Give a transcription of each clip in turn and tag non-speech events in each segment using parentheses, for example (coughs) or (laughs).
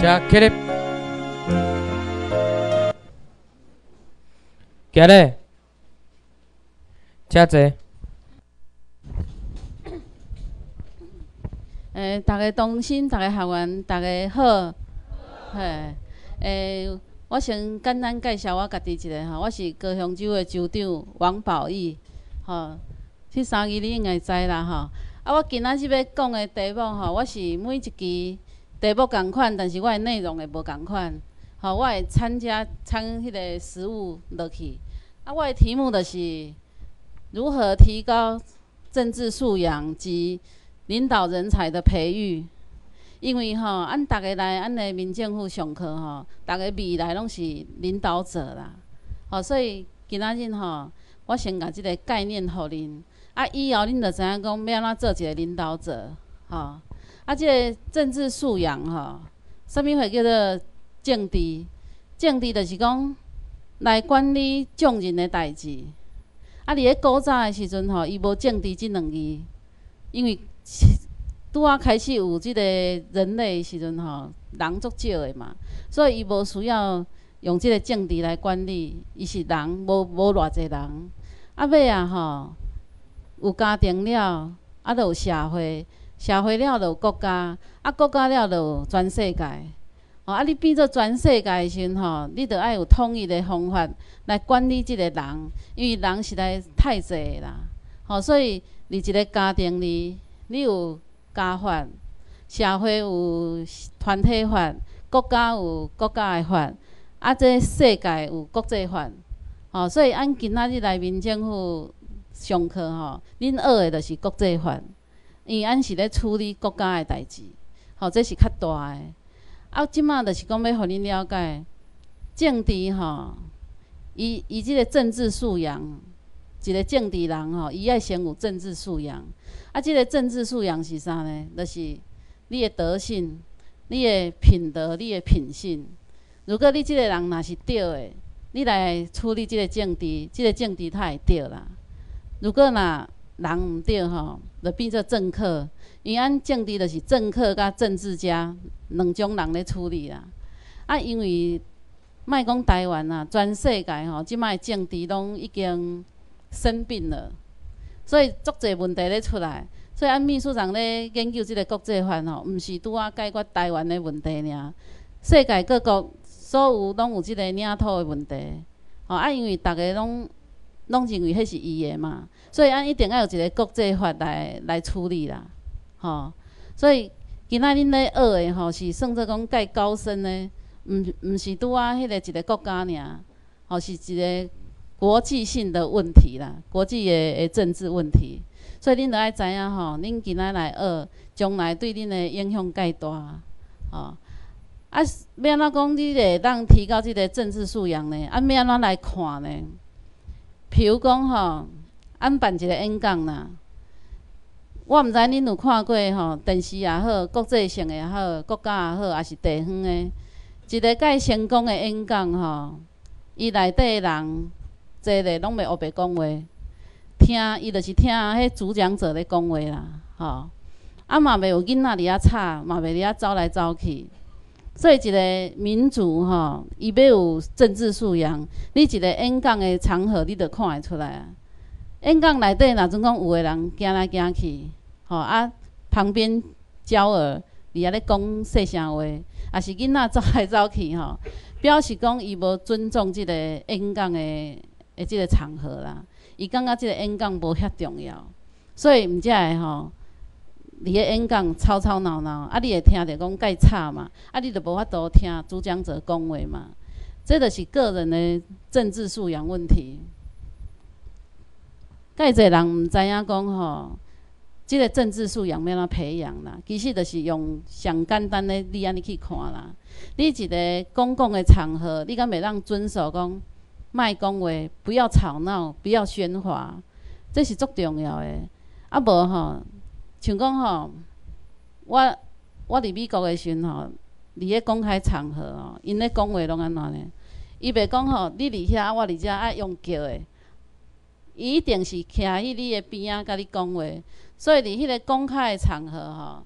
加起来，起来，加坐。诶，大家同心，大家学员，大家好。嘿，诶，我先简单介绍我家己一下哈，我是高雄州的州长王宝义，吼，这三个你应该知啦吼。啊，我今仔日要讲的题目吼，我是每一期题目共款，但是我的内容会无共款。吼，我会参加参迄个实务落去。啊，我的题目就是如何提高政治素养及领导人才的培育，因为吼，按逐个来按个民政府上课吼，逐个未来拢是领导者啦。吼，所以今仔日吼，我先甲即个概念互恁，啊，以后恁就知影讲要安怎做一个领导者，吼。啊，即个政治素养吼，啥物会叫做政治？政治就是讲来管理众人的代志。啊，伫咧古早的时阵吼，伊无政治即两字，因为 (laughs) 拄啊开始有即个人类时阵吼，人足少的嘛，所以伊无需要用即个政治来管理，伊是人无无偌济人。啊尾啊吼，有家庭了，啊，著有社会，社会了著有国家，啊国家了著有全世界。吼啊，你变做全世界的时阵吼，你著爱有统一的方法来管理即个人，因为人实在太济啦。吼，所以伫一个家庭里。你有家法，社会有团体法，国家有国家的法，啊，这世界有国际法，吼，所以按今仔日来民政府上课吼，恁学的就是国际法，因为咱是咧处理国家的代志，吼，这是较大诶。啊，即马就是讲要互恁了解，政治吼，伊伊即个政治素养，一个政治人吼，伊爱先有政治素养。啊，即个政治素养是啥呢？就是你的德性、你的品德、你的品性。如果你即个人若是对的，你来处理即个政治，即个政治它会对啦。如果若人毋对吼，就变做政客。因为咱政治就是政客甲政治家两种人咧处理啦。啊，因为莫讲台湾啊，全世界吼，即摆政治拢已经生病了。所以足侪问题咧出来，所以按秘书长咧研究即个国际法吼，毋是拄啊解决台湾的问题尔，世界各国所有拢有即个领土的问题，吼啊，因为逐个拢拢认为迄是伊的嘛，所以按一定要有一个国际法来来处理啦，吼，所以今仔恁咧学的吼是算做讲介高深的，毋毋是拄啊迄个一个国家尔，吼是一个。国际性的问题啦，国际的诶政治问题，所以恁着爱知影吼，恁今仔来学，将来对恁的影响介大，吼。啊，要安怎讲？你会当提高即个政治素养呢？啊，要安怎来看呢？譬如讲吼，安办一个演讲啦，我毋知恁有看过吼，电视也好，国际性的也好，国家也好，也是地方的，一个介成功的演讲吼，伊内底人。这个拢袂学白讲话，听伊就是听迄主讲者咧讲话啦，吼。啊嘛袂有囡仔伫遐吵，嘛袂伫遐走来走去。所以一个民主吼，伊要有政治素养。你一个演讲的场合，你着看会出来啊。演讲内底若总讲有个人行来行去，吼啊旁边鸟儿伫遐咧讲细声话，啊是囡仔走来走去吼，表示讲伊无尊重即个演讲的。诶，即个场合啦，伊感觉即个演讲无遐重要，所以毋才会吼，伫咧演讲吵吵闹闹，啊，你会听着讲介吵嘛，啊，你着无法度听主讲者讲话嘛，这著是个人的政治素养问题。介侪人毋知影讲吼，即个政治素养要安怎培养啦？其实著是用上简单的你安尼去看啦。你一个公共的场合，你敢袂当遵守讲？卖讲话，不要吵闹，不要喧哗，这是足重要的。啊无吼，像讲吼，我我伫美国的时阵吼，伫咧公开场合吼，因咧讲话拢安怎呢？伊袂讲吼，你伫遐，我伫遮爱用叫的，伊一定是徛喺你的边仔，甲你讲话。所以伫迄个公开的场合吼，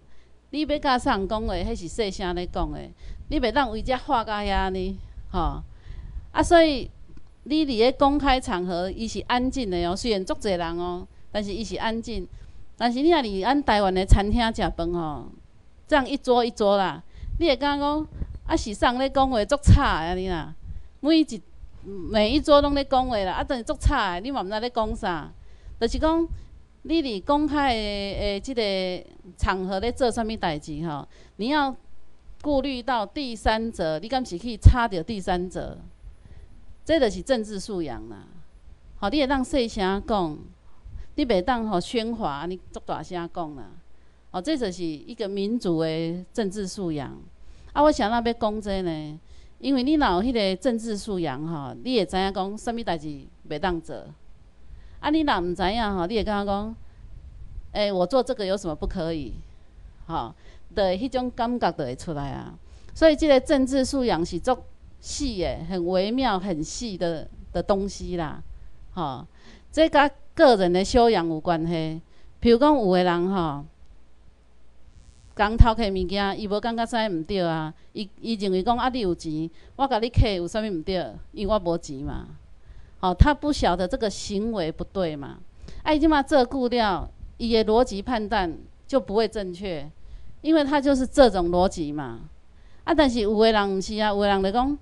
你要甲啥人讲话，迄是细声咧讲诶，你袂当为遮话甲遐呢，吼。啊，所以你伫咧公开场合，伊是安静诶哦，虽然足侪人哦，但是伊是安静。但是你若伫咱台湾的餐厅食饭吼，这样一桌一桌啦，你会感觉讲啊是上咧讲话足吵的安尼啦，每一每一桌拢咧讲话啦，啊，但是足吵的，你嘛毋知咧讲啥，就是讲。你伫公开的诶，即个场合咧做啥物代志吼？你要顾虑到第三者，你敢是去插着第三者？这就是政治素养啦。好，你会当细声讲，你袂当吼喧哗，你足大声讲啦。哦，这就是一个民主诶政治素养。啊，我想要要讲这呢，因为你若有迄个政治素养吼，你会知影讲啥物代志袂当做。啊，你若毋知影吼，你会感觉讲，诶，我做这个有什么不可以？吼，的迄种感觉就会出来啊。所以，即个政治素养是足细诶，很微妙、很细的的东西啦。吼，这甲个人的修养有关系。譬如讲，有诶人吼，讲偷客物件，伊无感觉啥毋对啊？伊伊认为讲啊，你有钱，我甲你客有啥物毋对？因为我无钱嘛。哦，他不晓得这个行为不对嘛？哎，就嘛这顾了，伊的逻辑判断就不会正确，因为他就是这种逻辑嘛。啊，但是有的人毋是啊，有的人就讲，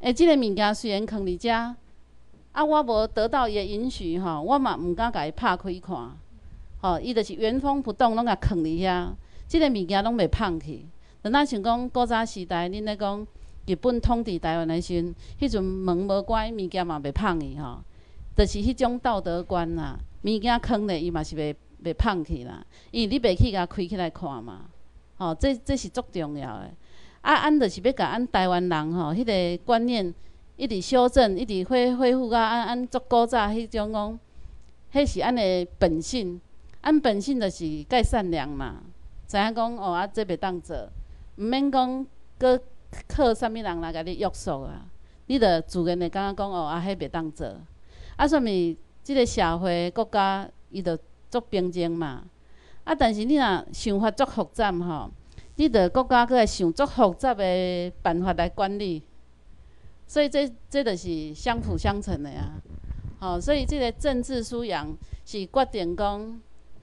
哎，这个物件虽然放伫遮，啊，我无得到伊的允许吼，我嘛毋敢甲伊拍开看。吼，伊就是原封不动拢甲放伫遐，即个物件拢袂放去。等咱想讲古早时代，恁咧讲。日本统治台湾的时阵，迄阵门无关，物件嘛袂放去吼，就是迄种道德观啦。物件坑咧，伊嘛是袂袂放去啦，因为你袂去甲开起来看嘛。吼，这这是足重要诶。啊，俺就是要甲俺台湾人吼，迄个观念一直修正，一直恢恢复啊。俺俺足古早迄种讲，迄是俺的本性。按本性就是介善良嘛。知影讲哦，啊，这袂当做，毋免讲搁。靠啥物人来甲你约束啊？你着自然会感觉讲哦，啊，迄袂当做。啊，所以即个社会国家伊着足平静嘛。啊，但是你若想法足复杂吼，你着国家搁会想足复杂的办法来管理。所以这这着是相辅相成的啊。吼，所以即个政治素养是决定讲，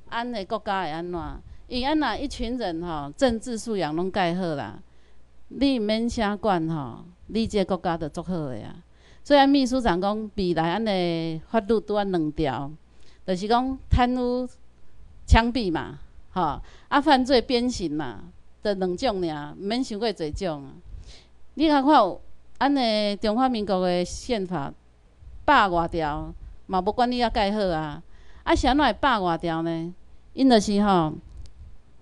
咱的国家会安怎？伊安若一群人吼，政治素养拢介好啦。你毋免啥管吼，你即个国家着足好诶啊！所以秘书长讲，未来安尼法律拄啊两条，就是讲贪污、枪毙嘛，吼啊犯罪鞭刑嘛，着两种尔，毋免想过侪种。你看看，安尼中华民国诶宪法百外条，嘛无管你啊盖好啊，啊是安怎会百外条呢？因着是吼，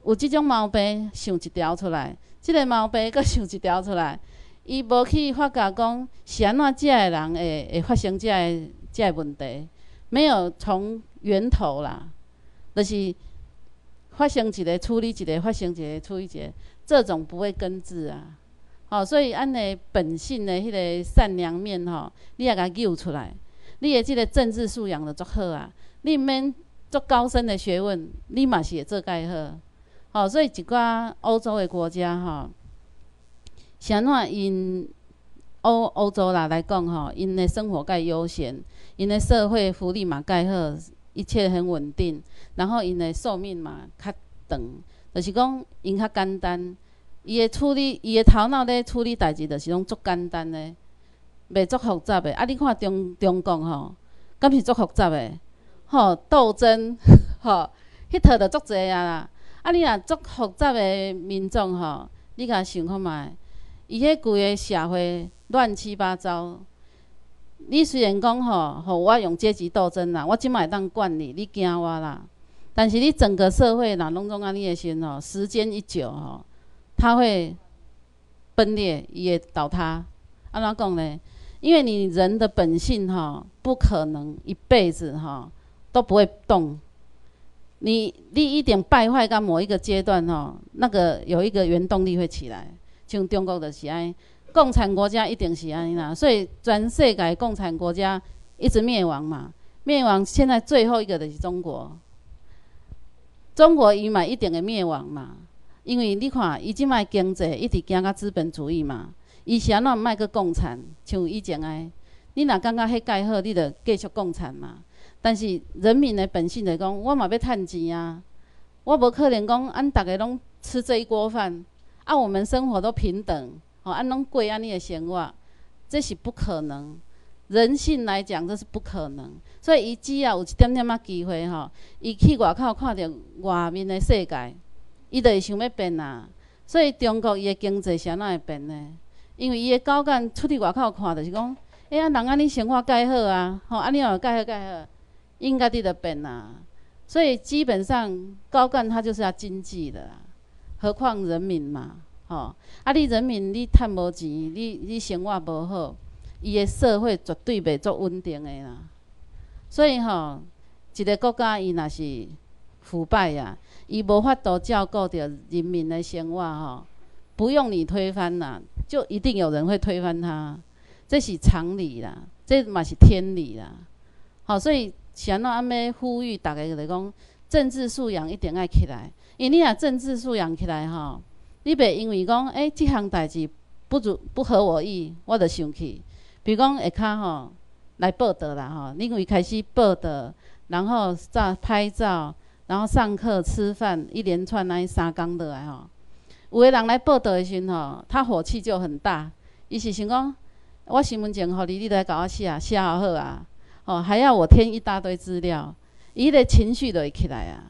有即种毛病，想一条出来。即个毛病，搁想一条出来，伊无去发觉讲是安怎遮个人会会发生遮个遮个问题，没有从源头啦，就是发生一个处理一个，发生一个处理一个，这种不会根治啊。吼，所以安尼本性的迄个善良面吼，你也甲救出来，你的即个政治素养就足好啊。你毋免足高深的学问，你嘛是会做介好。好，所以一寡欧洲的国家吼，安怎因欧欧洲啦来讲吼，因的生活介悠闲，因的社会福利嘛介好，一切很稳定，然后因的寿命嘛较长，就是讲因较简单，伊的处理，伊的头脑咧处理代志，就是拢足简单的，袂足复杂的。啊，你看中中国吼，敢是足复杂的，吼斗争，(laughs) 吼迄套就足济啊啦。啊！你若足复杂的民众吼，你甲想看觅，伊迄规个社会乱七八糟。你虽然讲吼，吼我用阶级斗争啦，我即摆当管你，你惊我啦。但是你整个社会若拢总安尼的时阵吼，时间一久吼，它会崩裂，也倒塌。安怎讲呢？因为你人的本性吼，不可能一辈子吼都不会动。你你一点败坏到某一个阶段吼，那个有一个原动力会起来，像中国的是安，共产国家一定是安啦，所以全世界共产国家一直灭亡嘛，灭亡现在最后一个的是中国，中国伊嘛一定会灭亡嘛，因为你看，伊即摆经济一直行到资本主义嘛，伊是安怎毋爱去共产，像以前诶，你若感觉迄介好，你着继续共产嘛。但是人民的本性就讲，我嘛要趁钱啊，我无可能讲，按逐个拢吃这一锅饭，啊，我们生活都平等，吼，按拢过安尼的生活，这是不可能。人性来讲，这是不可能。所以伊只要有一点点仔机会吼，伊去外口看着外面的世界，伊就会想要变啊。所以中国伊的经济是安怎会变呢？因为伊的高干出去外口看，就是讲，哎啊，人安尼生活介好啊，吼，安尼哦介好介好，应该伫着变啊。所以基本上高干他就是要经济的，何况人民嘛，吼。啊，你人民你趁无钱，你你生活无好。伊个社会绝对袂足稳定的啦，所以吼，一个国家伊若是腐败呀，伊无法度照顾着人民的生活吼，不用你推翻啦，就一定有人会推翻他，这是常理啦，这嘛是天理啦。好，所以想要安尼呼吁大家来讲，政治素养一定要起来，因为你若政治素养起来吼，你袂因为讲，诶，即项代志不如不合我意，我就生气。比如讲下骹吼来报道啦吼，因为开始报道，然后再拍照，然后上课、吃饭，一连串那三工落来吼。有个人来报道的时吼，他火气就很大，伊是想讲，我身份证互你，你来甲我写，写好好啊，哦，还要我填一大堆资料，伊个情绪就会起来啊。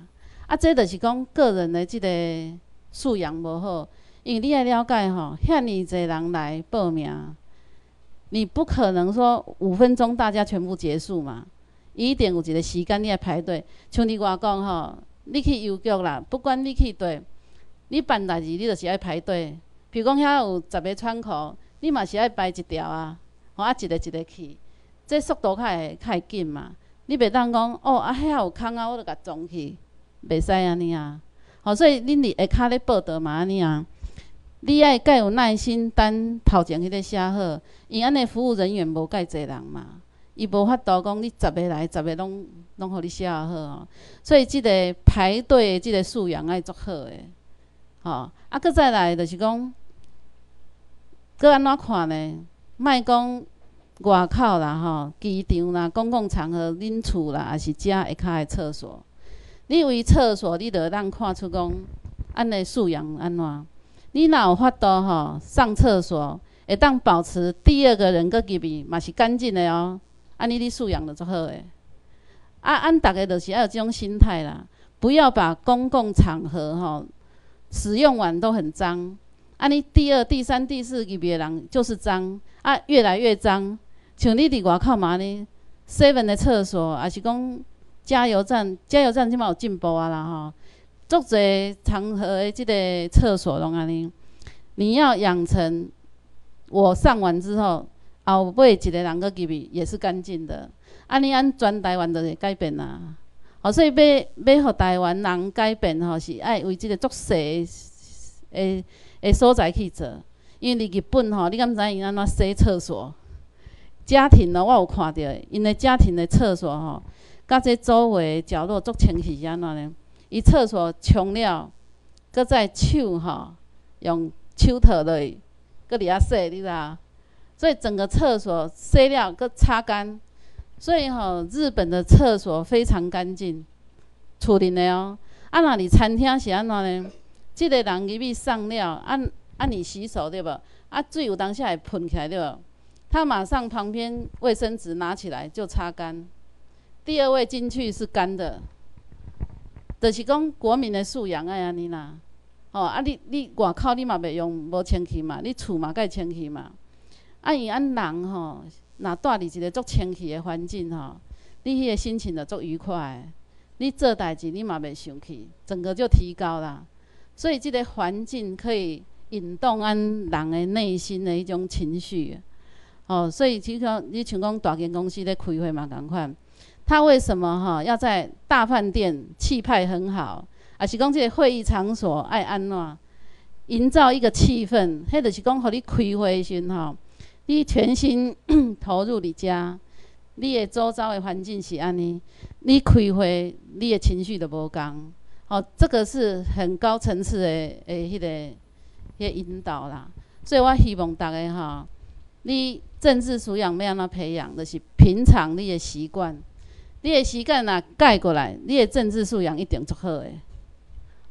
啊，这就是讲个人的即个素养无好，因为你要了解吼，遐尼侪人来报名。你不可能说五分钟大家全部结束嘛？伊一定有一个时间你来排队。像你我讲吼，你去邮局啦，不管你去对，你办代志你就是爱排队。比如讲遐有十个窗口，你嘛是爱排一条啊，吼啊一个一个去，这速度较会较会紧嘛。你袂当讲哦啊遐有空啊，我著甲装去，袂使安尼啊。吼，所以恁伫下骹咧报道嘛安尼啊。你爱介有耐心，等头前迄个写好，因安尼服务人员无介济人嘛，伊无法度讲你十个来，十个拢拢互你写啊好吼。所以即个排队即个素养爱足好诶，吼。啊，搁再来就是讲，搁安怎看呢？莫讲外口啦，吼，机场啦，公共场合，恁厝啦，还是遮下骹诶厕所，你为厕所，你着当看出讲，安尼素养安怎？你若有法度吼上厕所，会当保持第二个人搁入面嘛是干净的哦。安尼你素养就足好诶。啊，安逐个就是要有这种心态啦，不要把公共场合吼使用完都很脏。安尼第二、第三、第四级别人就是脏啊，越来越脏。像你伫外口嘛呢，seven 的厕所，也是讲加油站，加油站即码有进步啊啦吼。足侪场合的即个厕所拢安尼，你要养成我上完之后，后尾一个人个入去也是干净的。安尼按全台湾都会改变啦。哦，所以要要互台湾人改变吼，是爱为即个足细诶诶所在去做。因为伫日本吼，你敢知因安怎洗厕所？家庭咯，我有看着，因为家庭的厕所吼，甲这周围角落足清气是安怎呢？伊厕所冲了，搁再手吼用手套落去，搁伫遐洗，你知影？所以整个厕所洗了，搁擦干。所以吼，日本的厕所非常干净，处理的哦。啊，那你餐厅是安怎呢？即个人入去上了，按按你洗手对无？啊，水有当下会喷起来对无？他马上旁边卫生纸拿起来就擦干。第二位进去是干的。就是讲国民的素养爱安尼啦，吼啊！你你外口你嘛袂用无清气嘛，你厝嘛该清气嘛。啊，伊按人吼，若住伫一个足清气的环境吼，你迄个心情就足愉快。你做代志你嘛袂生气，整个就提高啦。所以即个环境可以引动按人的内心的一种情绪，哦，所以其实你像讲大间公司咧开会嘛共款。他为什么哈要在大饭店气派很好，啊是讲即个会议场所爱安怎营造一个气氛？迄就是讲，互你开会时吼，你全心 (coughs) 投入你家，你的周遭的环境是安尼，你开会你的情绪就无共，哦，这个是很高层次的诶，迄个迄引导啦。所以我希望大家哈，你政治素养要安怎培养，就是平常你的习惯，你的习惯呐改过来，你的政治素养一定足好诶。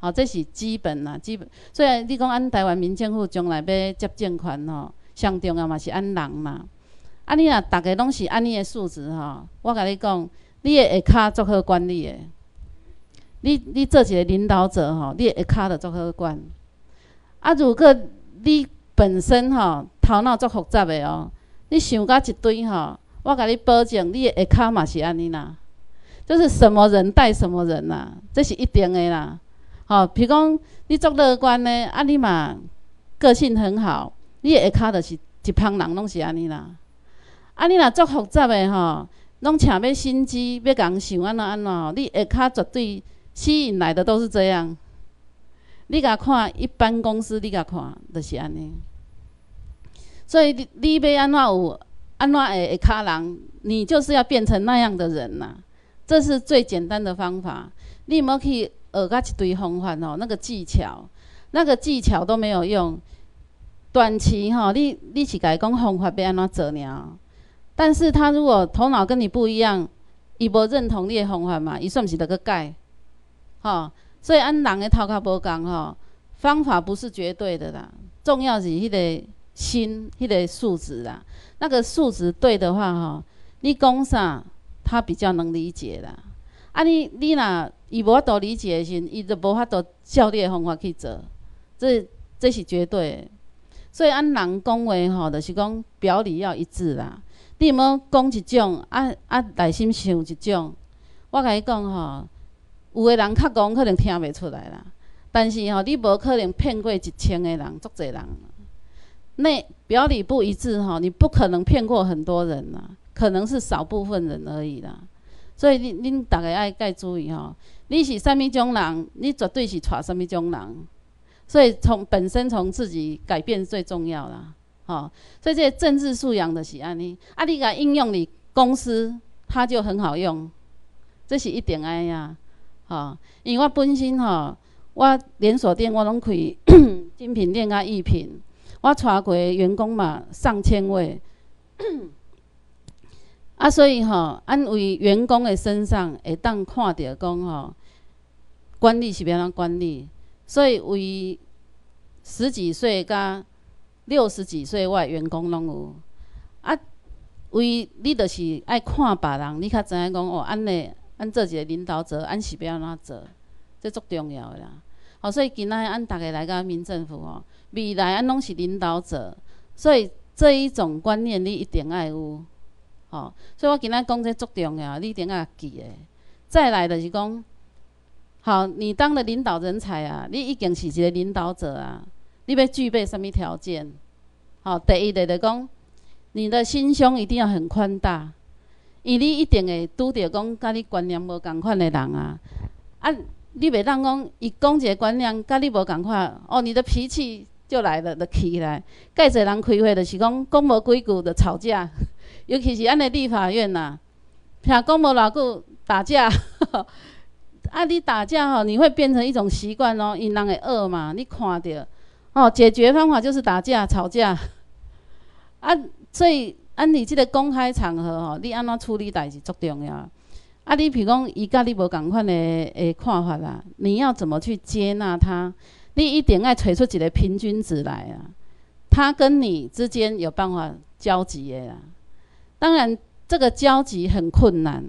好，这是基本啦，基本。所以你讲按台湾民政府将来要接政权吼，上重要嘛是按人嘛。啊，你若逐个拢是安尼的素质吼，我甲你讲，你会下骹做好管理诶。你你做一个领导者吼，你会下骹着做好管。啊，如果你本身吼头脑足复杂的哦，你想甲一堆吼，我甲你保证，你下骹嘛是安尼啦。就是什么人带什么人啦，这是一定的啦。吼，譬如讲你足乐观呢，啊你嘛个性很好，你下骹就是一帮人拢是安尼啦。啊你若足复杂的吼，拢请要心机，要共想安怎安怎，你下骹绝对吸引来的都是这样。你甲看一般公司，你甲看就是安尼。所以你你要安怎有安怎会下骹人，你就是要变成那样的人呐。这是最简单的方法。你无去。学甲一堆方法吼，那个技巧，那个技巧都没有用。短期吼，你你是甲伊讲方法要安怎做尔？但是他如果头脑跟你不一样，伊无认同你的方法嘛，伊算毋是得个改？吼，所以按人的头壳无共吼，方法不是绝对的啦，重要是迄个心，迄个素质啦。那个素质对的话吼，你讲啥，他比较能理解啦。啊，你你若伊无法度理解的时，伊就无法度照你的方法去做，这这是绝对。所以按人讲话吼，就是讲表里要一致啦。你毋好讲一种，啊啊内心想一种。我甲你讲吼，有的人较讲可能听袂出来啦。但是吼，你无可能骗过一千个人，足侪人。那表里不一致吼，你不可能骗过很多人啦，可能是少部分人而已啦。所以恁恁逐个爱该注意吼，你是啥物种人，你绝对是带啥物种人。所以从本身从自己改变最重要啦，吼。所以这政治素养的是安尼，啊，你甲应用你公司，它就很好用，这是一点爱呀，吼。因为我本身吼，我连锁店我拢开 (coughs) 精品店啊艺品，我带过员工嘛上千位。(coughs) 啊，所以吼，按为员工的身上会当看到讲吼，管理是要安怎管理。所以为十几岁甲六十几岁外员工拢有。啊，为你就是爱看别人，你较知影讲哦，安尼按做一个领导者，按是要安怎做，这足重要的啦。好，所以今仔按逐个来甲民政府吼，未来按拢是领导者，所以这一种观念你一定爱有。吼，所以我今仔讲这足重要，你一定要记诶。再来就是讲，好，你当了领导人才啊，你已经是一个领导者啊，你要具备什么条件？好，第一就是讲，你的心胸一定要很宽大，因你一定会拄着讲，甲你观念无共款的人啊。啊，你袂当讲，伊讲一个观念，甲你无共款，哦，你的脾气就来了，就起来。介侪人开会就是讲，讲无几句就吵架。(laughs) 尤其是安尼立法院呐，听讲无偌久打架，(laughs) 啊，你打架吼，你会变成一种习惯哦，因人会恶嘛，你看着，哦，解决方法就是打架吵架，(laughs) 啊，所以啊你即个公开场合吼，你安怎处理代志足重要，啊，你譬如讲伊甲你无共款的诶看法啦，你要怎么去接纳他？你一定要找出一个平均值来啊，他跟你之间有办法交集的啦。当然，这个交集很困难，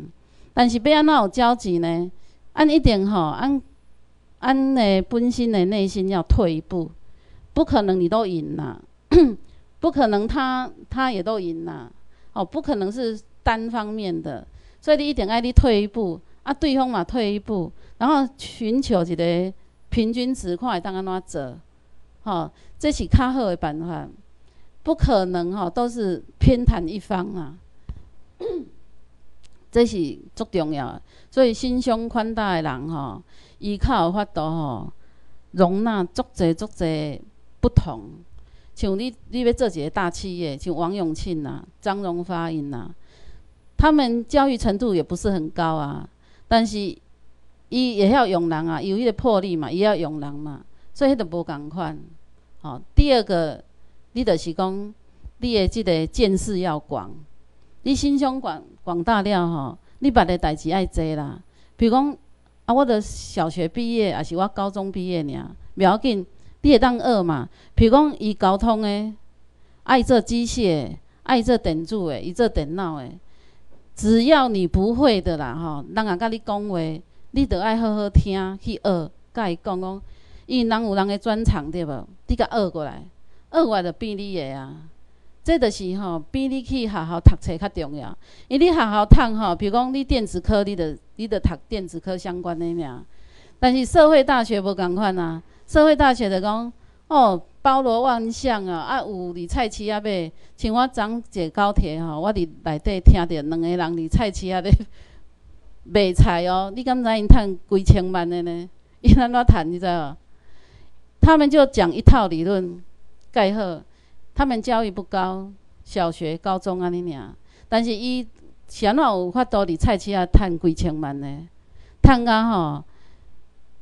但是要安怎有交集呢？按一点吼，按按的本心的内心要退一步，不可能你都赢啦，(coughs) 不可能他他也都赢啦，哦，不可能是单方面的，所以你一定爱你退一步，啊，对方嘛退一步，然后寻求一个平均值，看会当安怎做，吼，这是较好的办法。不可能吼，都是偏袒一方啊，这是足重要。所以心胸宽大的人吼，伊较有法度吼，容纳足侪足侪不同。像你，你要做一个大企业，像王永庆呐、张荣发因呐，他们教育程度也不是很高啊，但是伊也要用人啊，有迄个魄力嘛，伊要用人嘛，所以迄个无共款。吼，第二个，你就是讲，你的即个见识要广，你心胸广广大了吼，你别的代志爱做啦。比如讲，啊，我的小学毕业，也是我高中毕业尔，袂要紧，你会当学嘛。比如讲，伊交通的，爱做机械，爱做电子的，伊做电脑的，只要你不会的啦，吼，人也甲你讲话，你着爱好好听去学，甲伊讲讲。因为人有人的专长对无？你甲学过来，学过来就变你的啊。这就是吼，比你去学校读册较重要。因为你学校读吼，比如讲你电子科，你得你得读电子科相关的尔。但是社会大学无共款啊。社会大学就讲哦，包罗万象啊，啊有离菜市啊买。像我昨坐高铁吼，我伫内底听着两个人离菜市啊咧 (laughs) 卖菜哦。你敢知因趁几千万的呢？因安怎趁？你知无？他们就讲一套理论，盖好。他们教育不高，小学、高中安尼尔。但是伊安怎有法度伫菜市啊趁几千万呢？趁啊吼，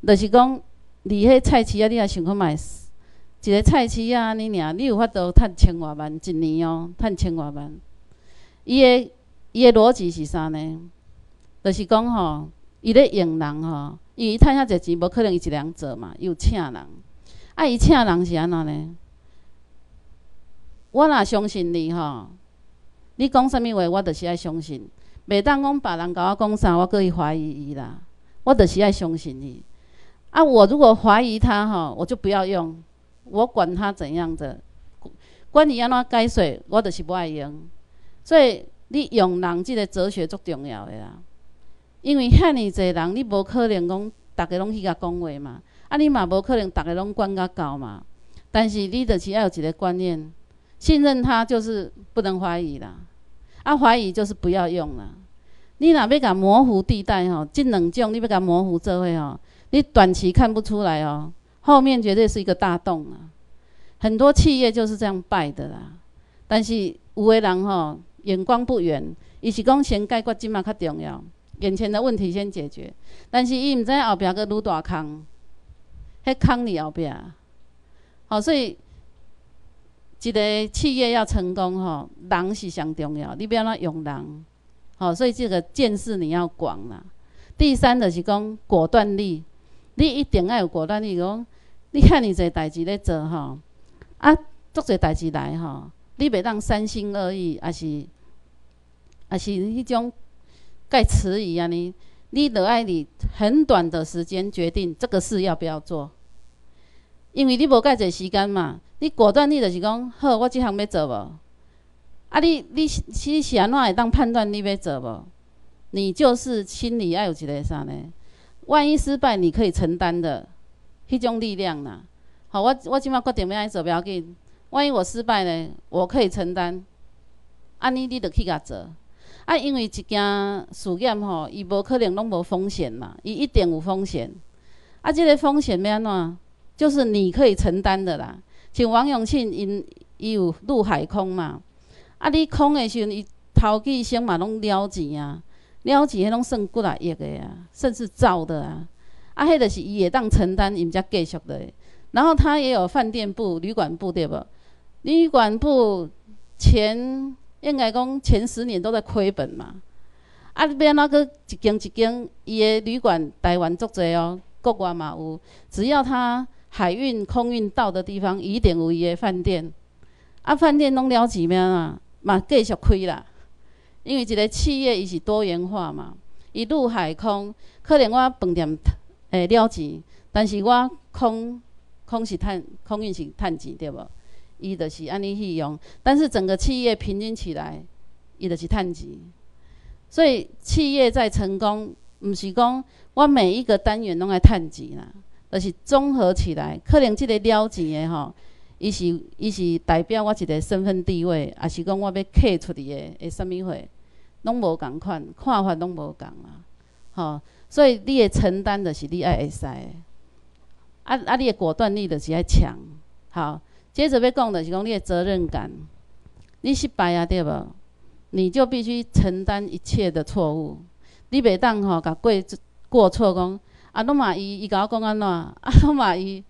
就是讲伫迄菜市啊，你也想看觅一个菜市啊安尼尔，你有法度趁千外万一年哦，趁千外万。伊的伊的逻辑是啥呢？就是讲吼，伊咧用人吼，因为伊趁遐侪钱，无可能伊一人做嘛，伊有请人。啊！伊请人是安怎呢？我若相信你吼，你讲啥物话，我就是爱相信。袂当讲别人甲我讲啥，我可以怀疑伊啦。我就是爱相信你。啊，我如果怀疑他吼，我就不要用。我管他怎样的，管你安怎解释，我就是不爱用。所以你用人即个哲学足重要的啦。因为遐尼济人，你无可能讲逐个拢去甲讲话嘛。啊，你嘛无可能逐个拢管甲到嘛，但是你著是要有一个观念，信任他就是不能怀疑啦。啊，怀疑就是不要用啦。你若要甲模糊地带吼，即两种你要甲模糊做伙吼，你短期看不出来哦，后面绝对是一个大洞啊。很多企业就是这样败的啦。但是有的人吼眼光不远，伊是讲先解决即嘛较重要，眼前的问题先解决，但是伊毋知后壁佫愈大坑。迄坑里后壁，好，所以一个企业要成功，吼，人是上重要。你不要那用人，吼，所以这个见识你要广啦。第三就是讲果断力，你一定要有果断力。讲你看你这代志咧做，吼，啊，做这代志来，吼，你袂当三心二意，还是还是迄种介迟疑安尼，你得爱你很短的时间决定这个事要不要做。因为你无介侪时间嘛，你果断你就是讲好，我即项要做无？啊，你你是是安怎会当判断你要做无？你就是心里要有一个啥呢？万一失败，你可以承担的迄种力量啦。好，我我即摆决定要安尼做，不要紧。万一我失败呢？我可以承担。安尼你著去甲做。啊，因为一件事业吼，伊无可能拢无风险嘛，伊一定有风险。啊，即个风险要安怎？就是你可以承担的啦，像王永庆因伊有陆海空嘛，啊，你空的时阵，伊头几先嘛拢了钱啊，了钱迄拢算几啊亿的啊，甚至造的啊，啊，迄著是伊会当承担，伊毋则继续的。然后他也有饭店部、旅馆部，对无？旅馆部前应该讲前十年都在亏本嘛，啊，变那个一间一间伊的旅馆，台湾足济哦，国外嘛有，只要他。海运、空运到的地方，一定有伊的饭店。啊，饭店拢了钱咩啊？嘛继续开啦。因为一个企业伊是多元化嘛，伊陆海空，可能我饭店诶了钱，但是我空空是趁空运是趁钱对无？伊就是安尼去用，但是整个企业平均起来，伊就是趁钱。所以企业在成功，毋是讲我每一个单元拢爱趁钱啦。就是综合起来，可能即个了钱的吼，伊是伊是代表我一个身份地位，也是讲我要客出去的，会啥物货，拢无共款，看法拢无共啊，吼，所以你的承担就是你爱会使，啊啊，你的果断力就是爱强，好，接着要讲的是讲你的责任感，你失败啊对无？你就必须承担一切的错误，你袂当吼甲过过错讲。啊，拢嘛伊伊甲我讲安怎？(laughs) 啊，拢嘛伊，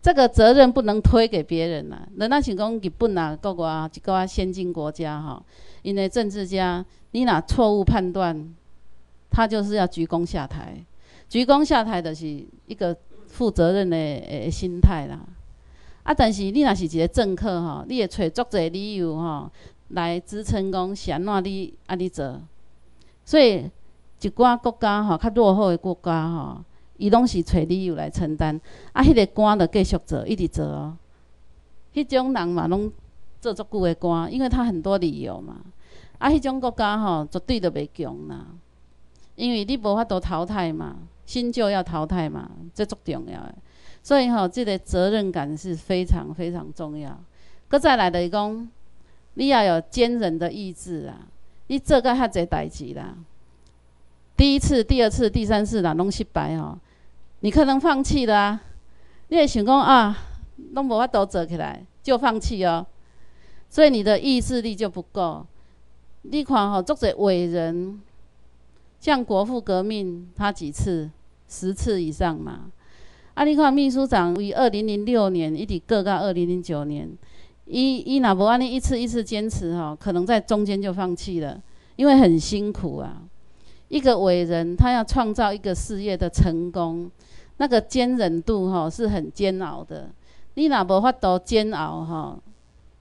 这个责任不能推给别人啦。人咱想讲日本啊，国外一个先进国家吼，因为政治家，你若错误判断，他就是要鞠躬下台。鞠躬下台就是一个负责任的诶心态啦。啊，但是你若是一个政客吼，你会找足侪理由吼来支撑讲是安怎你安尼做。所以一寡国家吼较落后的国家吼，伊拢是找理由来承担，啊，迄个官着继续做，一直做哦。迄种人嘛，拢做足久的官，因为他很多理由嘛。啊，迄种国家吼，绝对着袂强啦，因为你无法度淘汰嘛。新旧要淘汰嘛，这足重要诶。所以吼，即个责任感是非常非常重要。搁再来的讲，你要有坚韧的意志啊！你做个遐侪代志啦，第一次、第二次、第三次啦，拢失败哦，你可能放弃了啊！你会想讲啊，拢无法度做起来，就放弃哦。所以你的意志力就不够。你看吼，足侪伟人，像国父革命，他几次？十次以上嘛，啊！你看秘书长于二零零六年一直过到二零零九年，伊伊若无安尼一次一次坚持吼，可能在中间就放弃了，因为很辛苦啊。一个伟人他要创造一个事业的成功，那个坚韧度吼是很煎熬的。你若无法度煎熬吼，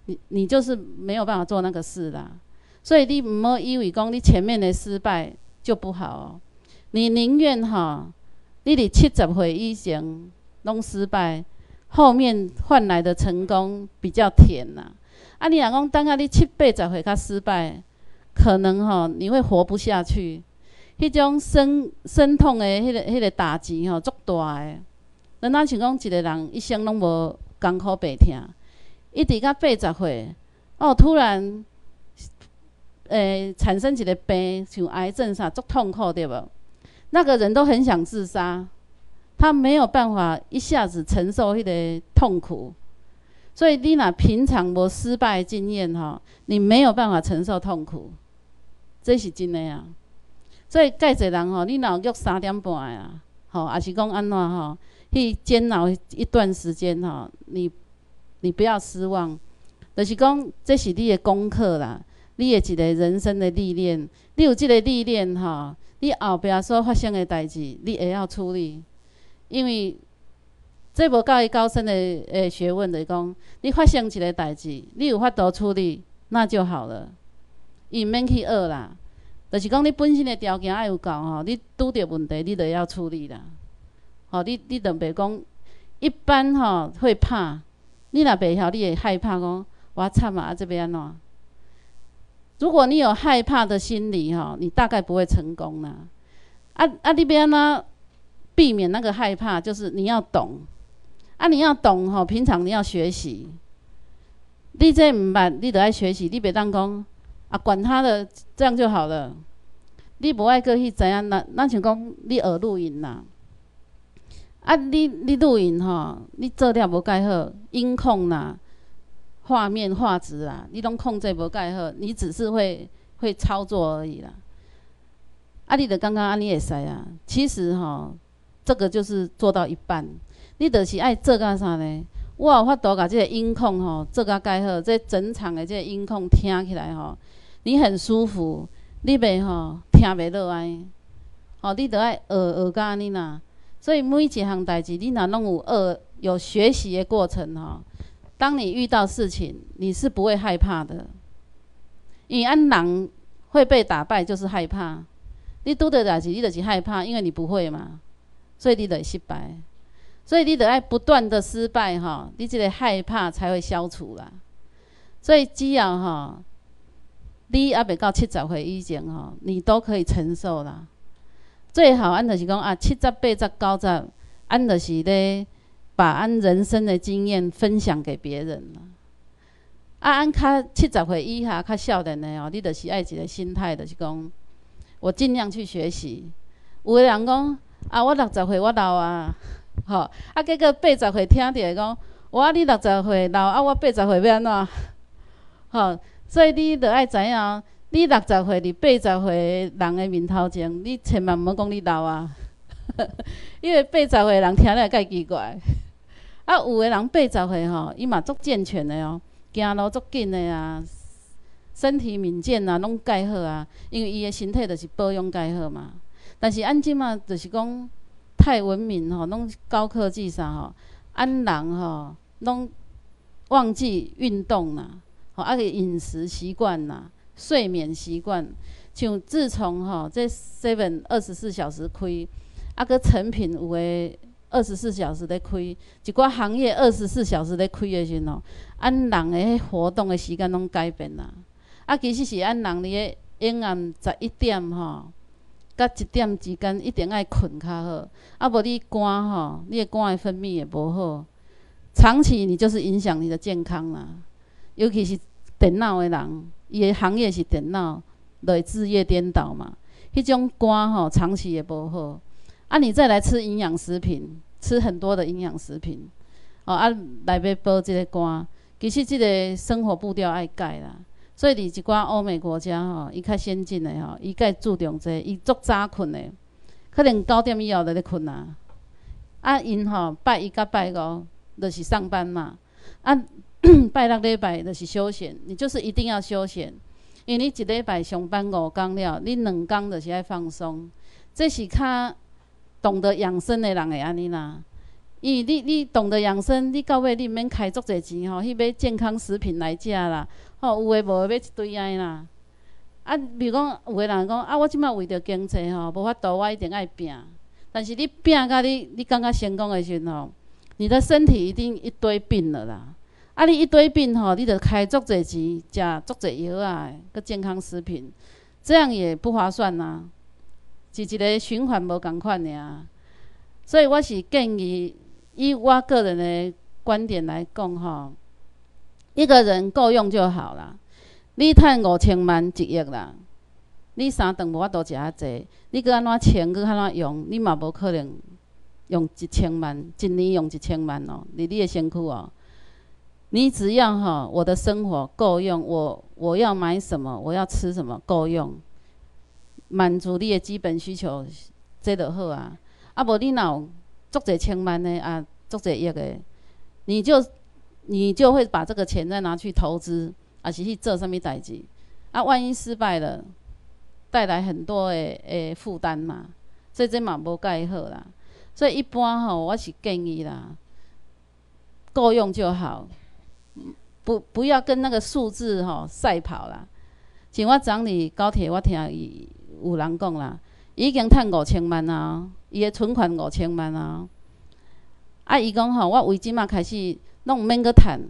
你你就是没有办法做那个事啦。所以你唔好以为讲你前面的失败就不好哦，你宁愿哈。你伫七十岁以前拢失败，后面换来的成功比较甜呐。啊，你若讲等下你七八十岁较失败，可能吼你会活不下去。迄种生生痛的迄个迄个打击吼足大诶。咱若像讲一个人一生拢无艰苦白疼，一直到八十岁，哦，突然诶产生一个病，像癌症啥足痛苦对无？那个人都很想自杀，他没有办法一下子承受迄个痛苦，所以你若平常无失败经验吼，你没有办法承受痛苦，这是真的啊。所以介侪人吼，你若约三点半啊，吼，也是讲安怎吼，去煎熬一段时间吼，你你不要失望，就是讲这是你的功课啦，你的一个人生的历练，你有这个历练吼。你后壁所发生的代志，你会晓处理，因为这无教伊高深的诶学问的讲，你发生一个代志，你有法度处理，那就好了，伊免去学啦。就是讲你本身的条件爱有够吼，你拄着问题，你就要处理啦。吼，你你等别讲，一般吼会怕，你若袂晓，你会害怕讲，我惨啊，这边安怎？如果你有害怕的心理吼，你大概不会成功啦。啊啊，你边呢？避免那个害怕，就是你要懂。啊，你要懂吼，平常你要学习。你这唔捌，你得爱学习。你袂当讲啊，管他的，这样就好了。你无爱过去知影？那那像讲你学录音呐。啊，你你录音吼，你做了无介好，音控呐。画面画质啊，你拢控制无介好，你只是会会操作而已啦。啊，你的刚刚安尼会使啊，其实吼，这个就是做到一半，你就是爱做干啥呢？我有法度甲即个音控吼做甲介好，这整场的这个音控听起来吼，你很舒服，你袂吼听袂落来，吼，你得爱学学甲安尼啦。所以每一项代志，你若拢有学有学习的过程吼。当你遇到事情，你是不会害怕的。你安人会被打败，就是害怕。你拄得代志，你就是害怕，因为你不会嘛，所以你得失败。所以你得爱不断的失败哈，你这个害怕才会消除啦。所以只要哈，你还未到七十岁以前吼，你都可以承受啦。最好安就是讲啊，七十八十九十，安就是咧。把安人生的经验分享给别人啦。啊，安较七十岁以下较少年的哦，你就是爱一个心态，就是讲，我尽量去学习。有的人讲，啊，我六十岁我老啊，吼，啊，结果八十岁听着讲，我你六十岁老啊，我八十岁要安怎？吼，所以你著爱知影，你六十岁，你八十岁人的面头前，你千万毋好讲你老啊。(laughs) 因为八十岁人听了介奇怪。啊，有诶人八十岁吼，伊嘛足健全诶哦，行路足紧诶啊，身体敏健啊，拢介好啊，因为伊诶身体著是保养介好嘛。但是按即嘛，就是讲太文明吼，拢高科技啥吼，按人吼拢忘记运动啦，吼，啊个饮食习惯啦，睡眠习惯，像自从吼这 seven 二十四小时开，啊个成品有诶。二十四小时咧开，一寡行业二十四小时咧开诶时阵哦，按人诶活动诶时间拢改变啦。啊，其实是按人咧阴暗十一点吼，甲一点之间一定爱困较好。啊，无你肝吼，你诶肝诶分泌也无好，长期你就是影响你的健康啦。尤其是电脑诶人，伊诶行业是电脑，就会日夜颠倒嘛。迄种肝吼，长期也无好。啊，你再来吃营养食品，吃很多的营养食品，哦啊，来要补这个肝。其实这个生活步调爱改啦，所以伫一寡欧美国家吼，伊较先进的吼，伊较注重这，伊足早困的，可能九点以后就咧困啊。啊，因吼拜一甲拜五就是上班嘛，啊 (coughs) 拜六礼拜就是休闲，你就是一定要休闲，因为你一礼拜上班五工了，你两工就是爱放松，这是较。懂得养生的人会安尼啦，因为你你懂得养生，你到尾你毋免开足侪钱吼，去买健康食品来食啦，吼有诶无诶买一堆安尼啦。啊，比如讲有诶人讲啊，我即摆为着经济吼，无法度，我一定爱拼。但是你拼甲你你感觉成功诶时阵吼，你的身体一定一堆病了啦。啊，你一堆病吼，你着开足侪钱，食足侪药啊，个健康食品，这样也不划算呐。是一个循环无共款尔，所以我是建议，以我个人的观点来讲吼，一个人够用就好啦。你趁五千万一亿啦，你三顿无法度食遐济，你搁安怎钱搁安怎用，你嘛无可能用一千万，一年用一千万哦，你你的身躯哦。你只要吼，我的生活够用，我我要买什么，我要吃什么够用。满足你的基本需求，这就好啊。啊，无你若有足者千万的啊，足者亿的，你就你就会把这个钱再拿去投资，啊，是去做什么代志？啊，万一失败了，带来很多的诶负担嘛。所以这嘛无介好啦。所以一般吼，我是建议啦，够用就好，不不要跟那个数字吼赛跑啦。像我昨日高铁，我听伊。有人讲啦，已经趁五千万啊，伊的存款五千万啊。啊，伊讲吼，我为即嘛开始拢毋免搁趁，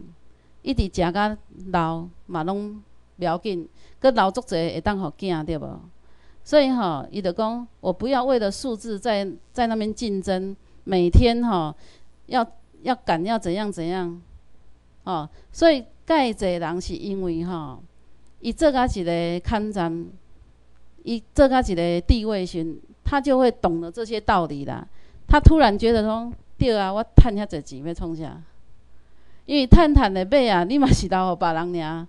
一直食甲老嘛拢袂要紧，搁留足济会当互囝对无？所以吼，伊就讲，我不要为了数字在在那边竞争，每天吼要要赶要怎样怎样，哦，所以介济人是因为吼，伊做甲一个抗战。伊做甲一个地位时，他就会懂得这些道理啦。他突然觉得说：对啊，我趁遐侪钱要创啥？因为趁趁的买啊，(laughs) 你嘛是留互别人尔，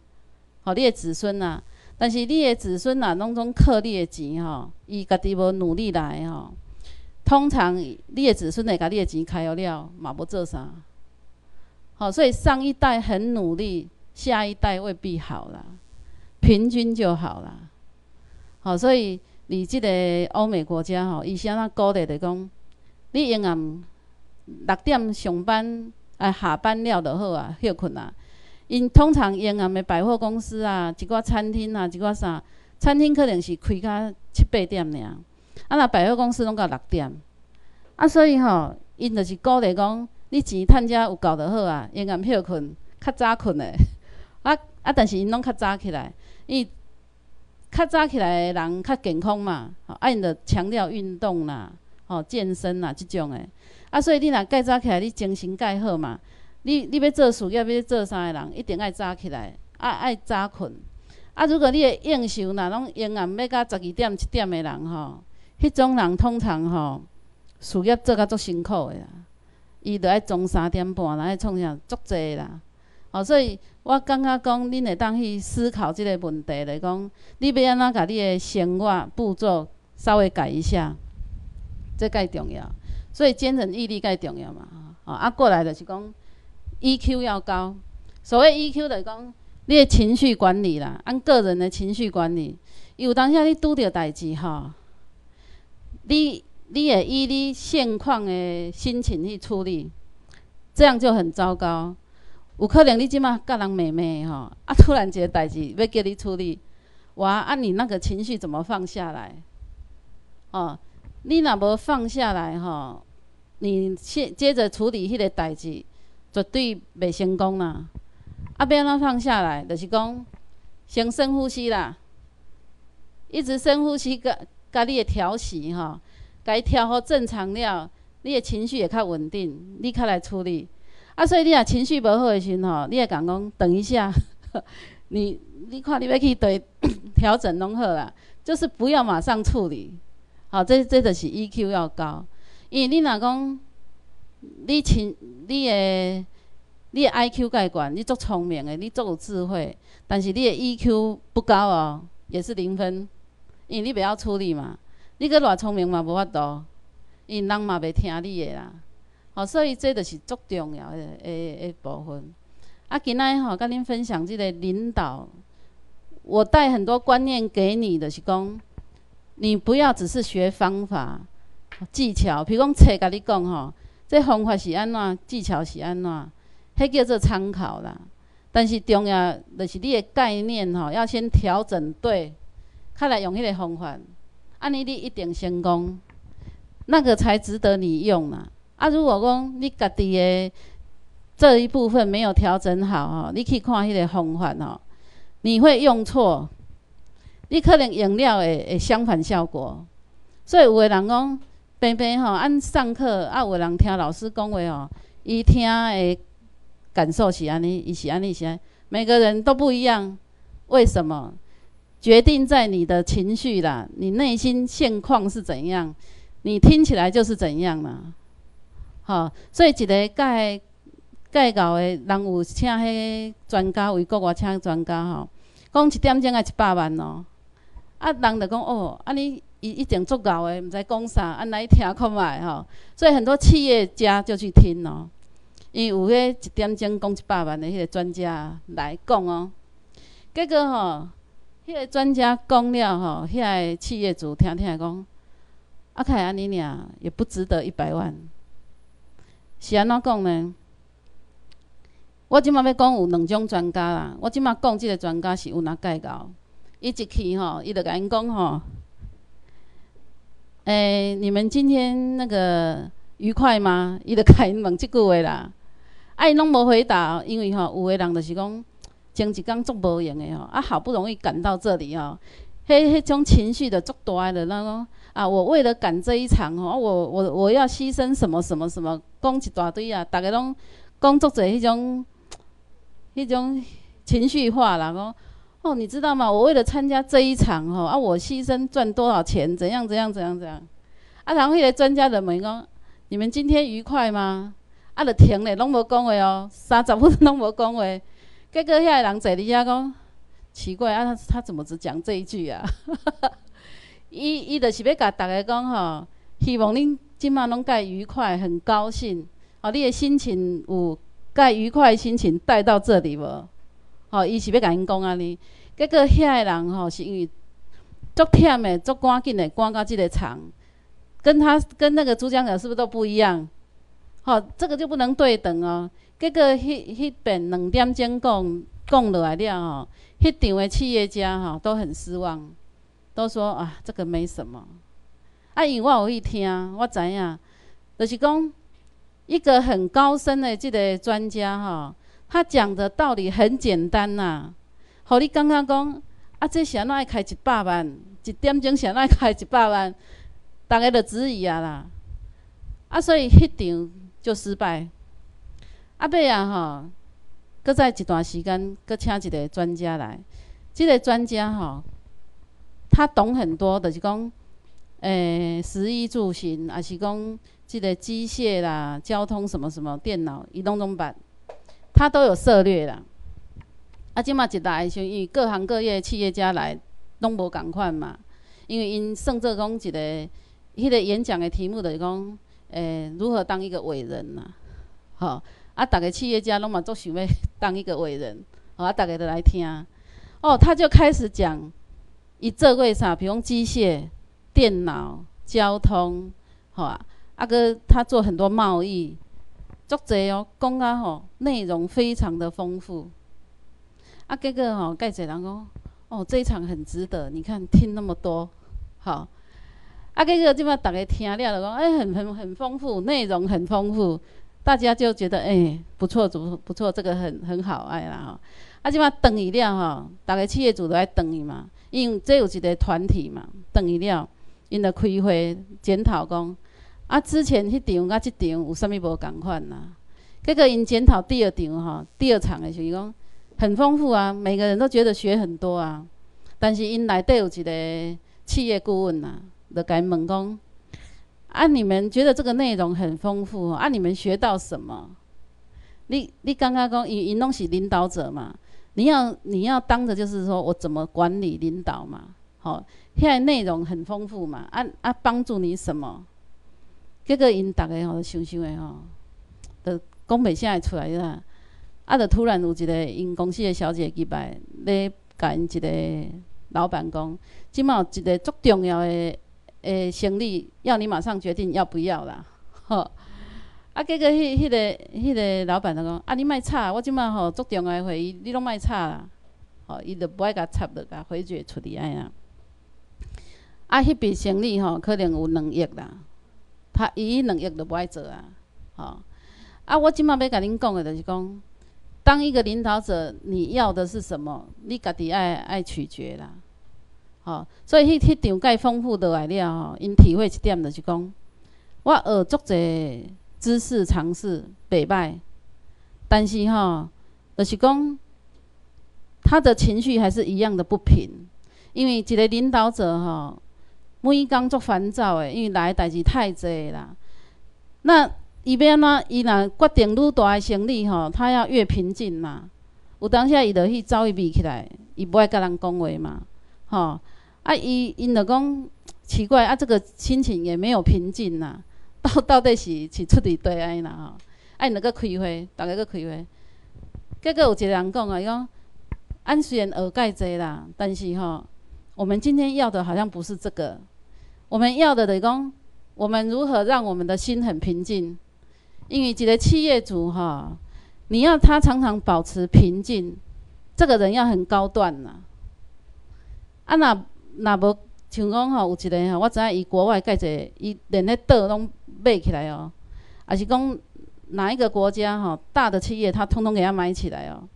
互你的子孙呐。但是你的子孙呐，拢总靠你的钱吼，伊家己无努力来吼。通常你的子孙会甲你的钱开了了，嘛无做啥。好，所以上一代很努力，下一代未必好啦，平均就好啦。好，所以你即个欧美国家吼，伊是安怎鼓励的讲，你永远六点上班，啊下班了就好啊，休困啊。因通常永远的百货公司啊，一寡餐厅啊，一寡啥，餐厅可能是开到七八点尔，啊若百货公司拢到六点。啊，所以吼，因就是鼓励讲，你钱趁遮有够就好啊，永远休困，较早困的。(laughs) 啊啊，但是因拢较早起来，伊。较早起来的人较健康嘛，吼啊，因着强调运动啦，吼，健身啦，即种诶。啊，所以你若介早起来，你精神介好嘛。你你要做事业要做啥诶人，一定爱早起来，爱爱早困。啊，如果你诶应酬若拢永远要到十二点、七点诶人吼，迄种人通常吼事业做甲足辛苦诶。伊著爱从三点半来创啥足济啦。哦，所以我感觉讲，恁会当去思考即个问题来讲，你要安怎甲你的生活步骤稍微改一下，这介重要。所以坚韧毅力介重要嘛，吼啊过来就是讲 EQ 要高。所谓 EQ 就是讲你的情绪管理啦，按个人的情绪管理。伊有当下你拄着代志吼，你你会以你现况的心情去处理，这样就很糟糕。有可能你即马甲人骂骂吼，啊突然一个代志要叫你处理，哇啊你那个情绪怎么放下来？哦，你若无放下来吼，你接接着处理迄个代志，绝对袂成功啦。啊，要安怎放下来？就是讲先深呼吸啦，一直深呼吸，甲甲你的调息吼，甲伊调好正常了，你的情绪会较稳定，你较来处理。啊，所以你若情绪无好诶时阵吼，你会讲讲等一下，(laughs) 你你看你要去对 (coughs) 调整拢好啦，就是不要马上处理。好，这这就是 EQ 要高，因为你若讲你情你诶你诶 IQ 介悬，你足聪明诶，你足有智慧，但是你诶 EQ 不高哦，也是零分，因为你袂晓处理嘛，你阁偌聪明嘛无法度，因人嘛袂听你诶啦。好，所以这就是足重要诶诶诶部分。啊，今仔吼，甲恁分享即个领导，我带很多观念给你的是讲，你不要只是学方法、技巧，比如讲册甲你讲吼，这方法是安怎，技巧是安怎，迄叫做参考啦。但是重要就是你的概念吼，要先调整对，较来用迄个方法，安尼你一定成功，那个才值得你用啦。啊，如果讲你家己的这一部分没有调整好吼，你去看迄个方法吼，你会用错，你可能用了会会相反效果。所以有的人讲，平平吼按上课啊，有的人听老师讲话吼，伊听的感受是安尼，伊是安尼是安，每个人都不一样。为什么？决定在你的情绪啦，你内心现况是怎样，你听起来就是怎样啦。吼，所以一个介介绍的人有请迄个专家为国外请专家吼，讲一点钟爱一百万哦。啊，人就讲哦，啊你伊一定足够的，毋知讲啥，啊来听看觅吼。所以很多企业家就去听哦，因有迄一点钟讲一百万的迄个专家来讲哦。结果吼，迄个专家讲了吼，遐个企业主听听讲，啊看安尼尔也不值得一百万。是安怎讲呢？我即马要讲有两种专家啦。我即马讲即个专家是有哪介绍？伊一去吼，伊就甲因讲吼，诶，你们今天那个愉快吗？伊就甲因问即句话啦。啊，伊拢无回答，因为吼有诶人就是讲前一工足无用诶吼，啊好不容易赶到这里吼，迄迄种情绪的足大的那种。啊！我为了赶这一场吼，我我我要牺牲什么什么什么，讲一大堆啊！大家拢工作者迄种迄种情绪化啦，讲哦，你知道吗？我为了参加这一场吼，啊，我牺牲赚多少钱？怎样怎样怎样怎样？啊，然后迄个专家就问讲：你们今天愉快吗？啊，就停咧，拢无讲话哦，三十分拢无讲话。结果遐个人坐伫遐讲奇怪啊，他他怎么只讲这一句啊？(laughs) 伊伊就是要甲大家讲吼，希望恁即马拢介愉快，很高兴。吼，你的心情有介愉快的心情带到这里无？吼，伊是要甲因讲安尼。结果遐个人吼，是因为足忝的，足赶紧的赶到即个场，跟他跟那个主讲者是不是都不一样？吼，这个就不能对等哦。结果迄迄边两点钟讲讲落来了吼，迄场的企业家吼都很失望。都说啊，这个没什么。啊，因为我有去听，我知影，就是讲一个很高深的这个专家哈，他讲的道理很简单呐。好，你刚刚讲啊，这谁爱开一百万，一点钟谁爱开一百万，大家就质疑啊啦。啊，所以迄场就失败。啊，尾啊吼，搁再一段时间，搁请一个专家来，即个专家吼。他懂很多，就是讲，诶，食衣住行，还是讲即个机械啦、交通什么什么、电脑、移动中版，他都有涉略啦。啊，即嘛一大像因各行各业企业家来拢无共款嘛，因为因算做讲一个迄个演讲的题目就是讲，诶，如何当一个伟人呐？吼，啊，逐个企业家拢嘛都想要当一个伟人，啊，逐个都来听。哦，他就开始讲，伊做过啥？比如机械、电脑、交通，吼啊，啊个他做很多贸易，足济哦，讲啊吼，内容非常的丰富。啊，结果吼，介济人讲，哦，这一场很值得，你看听那么多，好。啊，结果即摆逐个听了就讲，哎，很很很丰富，内容很丰富，大家就觉得哎，不错，不不错，这个很很好，哎啦吼。啊，即摆等伊了吼，逐个企业主都爱等伊嘛，因为这有一个团体嘛，等伊了，因着开会检讨讲，啊，之前迄场甲即场有啥物无共款呐？结果因检讨第二场吼，第二场的时候讲很丰富啊，每个人都觉得学很多啊，但是因内底有一个企业顾问呐。的改猛攻，啊！你们觉得这个内容很丰富啊？你们学到什么？你你刚刚讲，因因拢是领导者嘛，你要你要当的就是说我怎么管理领导嘛？好，现在内容很丰富嘛，啊啊，帮助你什么？这个因大家吼想想的吼，的讲袂现在出来啦，啊，就突然有一个因公司的小姐击败咧，甲因一个老板讲，即满有一个足重要的。诶，行李要你马上决定要不要啦，吼！啊，结果迄、迄个、迄个老板就讲：啊，你莫吵，我即摆吼足重要会议，你拢莫吵啦，吼！伊就不爱甲插落甲回绝处理安啊。啊，迄笔生意吼可能有两亿啦，他伊两亿都不爱做啊，吼！啊，我即摆要甲恁讲的就是讲，当一个领导者，你要的是什么？你家己爱爱取决啦。吼，所以迄迄场介丰富落来了吼，因体会一点就是讲，我学足侪知识尝试袂歹，但是吼，就是讲他的情绪还是一样的不平，因为一个领导者吼，每工作烦躁诶，因为来代志太济啦。那伊要安怎？伊若决定愈大诶生理吼，他要越平静嘛。有当下伊就去走一避起来，伊不爱甲人讲话嘛，吼。啊，伊因就讲奇怪啊，这个心情也没有平静呐，到到底是是出伫对安啦吼？啊，因个开会，逐个个开会，结果有一个人讲啊，伊讲，俺虽然学介济啦，但是吼，我们今天要的好像不是这个，我们要的是讲，我们如何让我们的心很平静？因为一个企业主哈，你要他常常保持平静，这个人要很高段呐，啊那。若无像讲吼，有一个吼，我知影伊国外介济，伊连迄岛拢买起来哦，也是讲哪一个国家吼，大的企业他通通给他买起来哦。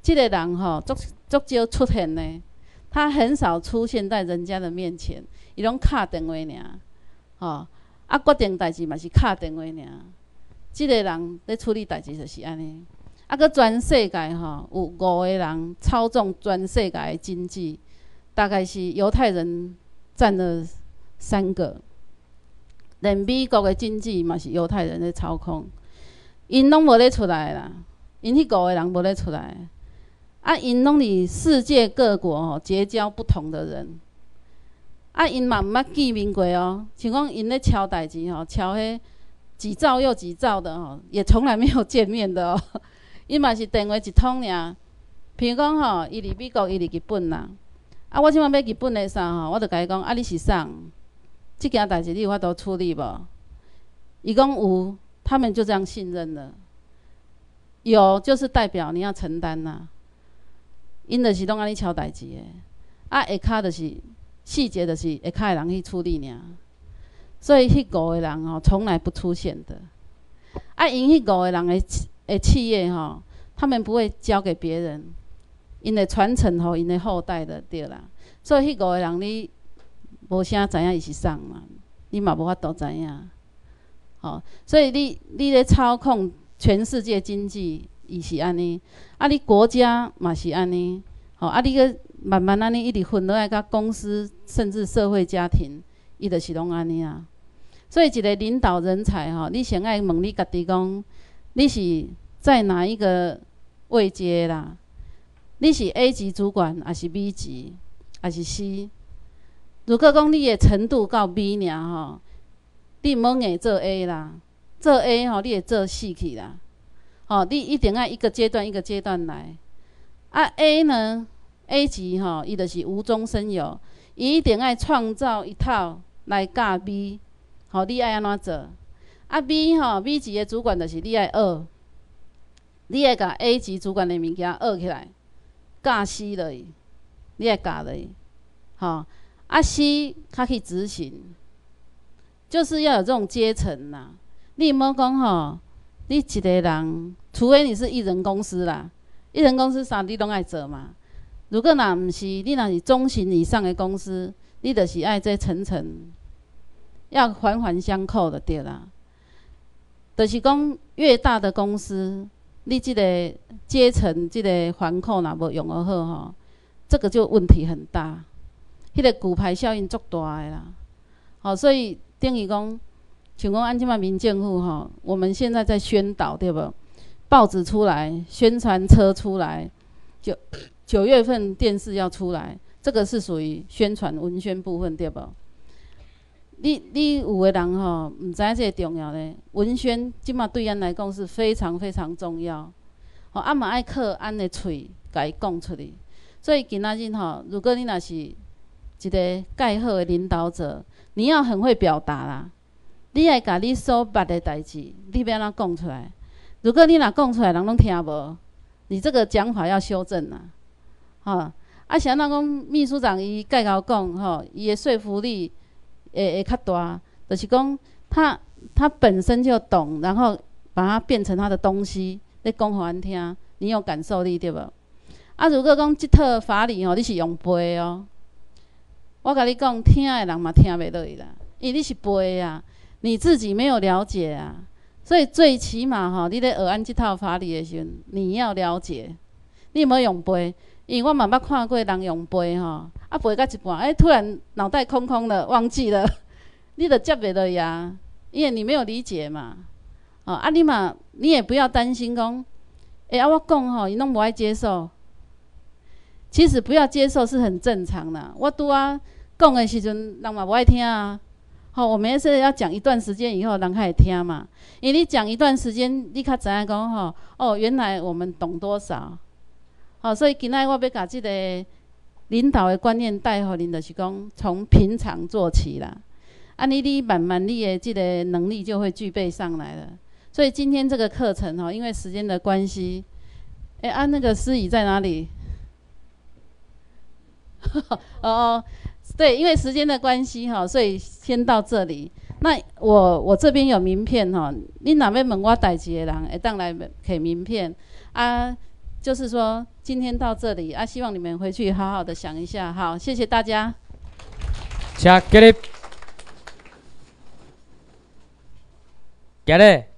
即个人吼，足足少出现呢，他很少出现在人家的面前，伊拢敲电话尔，吼，啊决定代志嘛是敲电话尔。即个人咧处理代志就是安尼，啊，搁全世界吼有五个人操纵全世界的经济。大概是犹太人占了三个，连美国的经济嘛是犹太人在操控，因拢无咧出来啦，因迄五个人无咧出来，啊，因拢伫世界各国吼结交不同的人，啊，因嘛毋捌见面过哦，像讲因咧敲代志吼，敲迄几兆又几兆的吼，也从来没有见面的哦，(laughs) 因嘛是电话一通尔，譬如讲吼，伊伫美国，伊伫日本啦。啊，我即摆要日本的衫吼，我就甲伊讲，啊，你是啥？即件代志你有法度处理无？伊讲有，他们就这样信任了。有就是代表你要承担呐。因着是拢安尼敲代志的，啊，下骹就是细节就是下骹的人去处理尔。所以迄五个人吼，从来不出现的。啊，因迄五个人的诶企业吼，他们不会交给别人。因会传承互因的后代的对啦，所以迄五个人你无啥知影伊是啥嘛，你嘛无法度知影。吼，所以你你咧操控全世界经济，伊是安尼，啊，你国家嘛是安尼，吼，啊，你个慢慢安尼一直分落来，甲公司甚至社会家庭，伊就是拢安尼啊。所以一个领导人才吼，你先爱问你家己讲，你是在哪一个位阶啦？你是 A 级主管，还是 B 级，还是 C？如果讲你的程度到 B 尔吼，你毋好硬做 A 啦，做 A 吼，你会做死去啦。吼，你一定要一个阶段一个阶段来。啊，A 呢？A 级吼，伊就是无中生有，伊一定爱创造一套来教 B。吼，你爱安怎做？啊，B 吼，B 级的主管就是你爱学，你爱甲 A 级主管的物件学起来，教死落去，你爱教落去。吼，啊 C 他去执行，就是要有这种阶层呐。你莫讲吼。你一个人，除非你是艺人公司啦，艺人公司啥你拢爱做嘛。如果若毋是，你若是中型以上的公司，你就是爱这层层，要环环相扣的对啦。就是讲越大的公司，你即个阶层即个环扣若无用得好吼，这个就问题很大，迄个骨牌效应足大的啦。好，所以等于讲。像讲安即嘛民政府吼，我们现在在宣导对不？报纸出来，宣传车出来，九九月份电视要出来，这个是属于宣传文宣部分对不？你你有个人吼，毋知影这个重要咧，文宣即嘛对咱来讲是非常非常重要。吼，啊嘛爱靠咱个喙甲伊讲出去。所以今仔日吼，如果你若是一个介好的领导者，你要很会表达啦。你爱甲你所捌的代志，你要安怎讲出来？如果你若讲出来，人拢听无，你这个讲法要修正啦。吼，啊，像那讲秘书长伊介绍讲，吼，伊的说服力会会较大，就是讲他他本身就懂，然后把它变成他的东西，你讲互咱听，你有感受力对无？啊，如果讲即套法理吼，你是用背哦，我甲你讲，听的人嘛听袂落去啦，因为你是背啊。你自己没有了解啊，所以最起码吼，你咧学安这套法理的时候，你要了解，你有没有用背？因为我嘛捌看过人用背吼，啊背到一半，哎，突然脑袋空空的，忘记了，(laughs) 你得接袂落呀，因为你没有理解嘛。哦，啊你嘛，你也不要担心讲，哎啊我讲吼，伊拢无爱接受。其实不要接受是很正常的，我拄啊讲的时阵，人嘛无爱听啊。好，我们是要讲一段时间以后，人开始听嘛。因为你讲一段时间，你较知影讲吼，哦，原来我们懂多少。好，所以今仔我要把这个领导的观念带给恁，就是讲从平常做起啦。啊，你你慢慢你的这个能力就会具备上来了。所以今天这个课程哈，因为时间的关系，哎，啊，那个司仪在哪里？哦 (laughs) 哦。对，因为时间的关系哈，所以先到这里。那我我这边有名片哈，你哪位问我代志的人，会当来给名片啊。就是说今天到这里啊，希望你们回去好好的想一下。好，谢谢大家。谢，给你，给你。